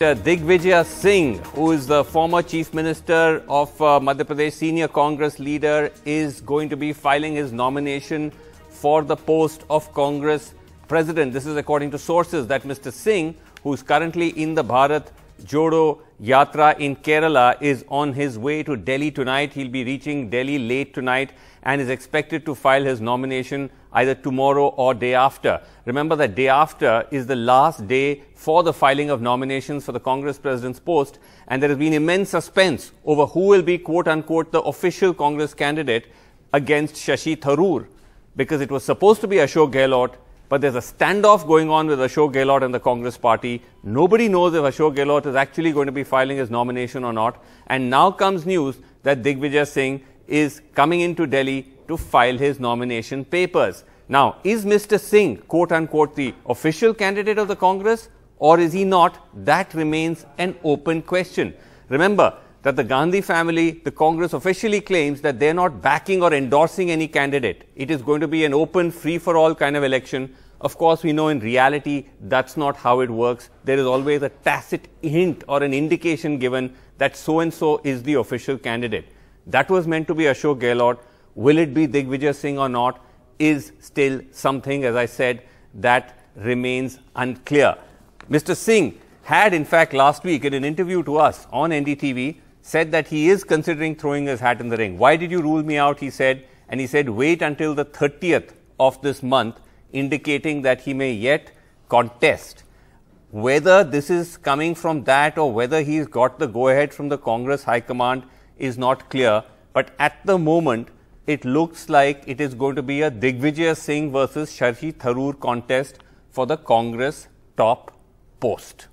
Digvijay Singh, who is the former Chief Minister of uh, Madhya Pradesh, senior Congress leader, is going to be filing his nomination for the post of Congress President. This is according to sources that Mr. Singh, who is currently in the Bharat Jodo Yatra in Kerala, is on his way to Delhi tonight. He'll be reaching Delhi late tonight and is expected to file his nomination either tomorrow or day after. Remember that day after is the last day for the filing of nominations for the Congress president's post and there has been immense suspense over who will be quote unquote the official Congress candidate against Shashi Tharoor because it was supposed to be Ashok Gehlot but there's a standoff going on with Ashok Gehlot and the Congress party. Nobody knows if Ashok Gehlot is actually going to be filing his nomination or not. And now comes news that Digvijay Singh is coming into Delhi to file his nomination papers. Now, is Mr. Singh, quote unquote, the official candidate of the Congress or is he not? That remains an open question. Remember that the Gandhi family, the Congress officially claims that they're not backing or endorsing any candidate. It is going to be an open, free for all kind of election. Of course, we know in reality that's not how it works. There is always a tacit hint or an indication given that so and so is the official candidate. That was meant to be Ashok Gehlot. Will it be Digvijay Singh or not is still something, as I said, that remains unclear. Mr. Singh had, in fact, last week in an interview to us on NDTV said that he is considering throwing his hat in the ring. Why did you rule me out? He said, and he said, wait until the 30th of this month, indicating that he may yet contest. Whether this is coming from that or whether he's got the go ahead from the Congress High Command is not clear. But at the moment, it looks like it is going to be a Digvijay Singh versus Shashi Tharoor contest for the Congress top post.